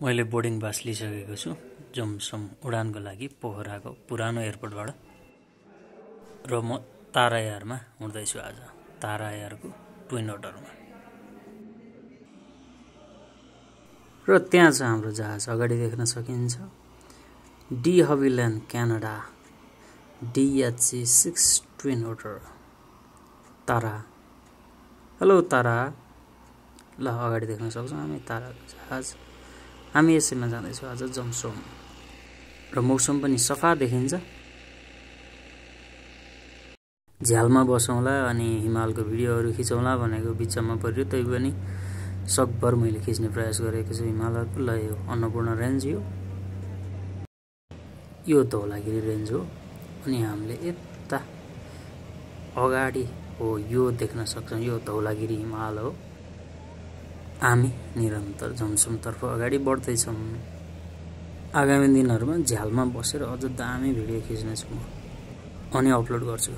मैले बोर्डिङ बास लिइसकेको छु जमसम उडानको लागि पोखराको पुरानो एयरपोर्टबाट। र म तारा एयरमा उड्दैछु आज तारा एयरको ट्विन ओटरमा र त्यहाँ छ हाम्रो जहाज अगाडि देख्न सकिन्छ। De Havilland Canada. DHC six Twin Otter Tara. Hello Tara. ल अगाडि देख्न सक्छौँ हामी ताराको जहाज। हामी यसैमा जाँदैछौँ आज जमसोम। र मौसम पनि सफा देखिन्छ। झ्यालमा बसौँला अनि हिमालको भिडियोहरू खिचौँला भनेको बिचमा पऱ्यो तै पनि। सकभर मैले खिच्ने प्रयास गरेको छु हिमालयको। ल यो अन्नपूर्ण रेन्ज यो। यो धौलागिरी रेन्ज हो। अनि हामीले यता अगाडि हो यो देख्न सक्छौँ। यो धौलागिरी हिमाल हो। हामी निरन्तर झमसमतर्फ अगाडि बढ्दैछौँ। आगामी दिनहरूमा झ्यालमा बसेर अझ दामी भिडियो खिच्नेछु म। अनि अपलोड गर्छु।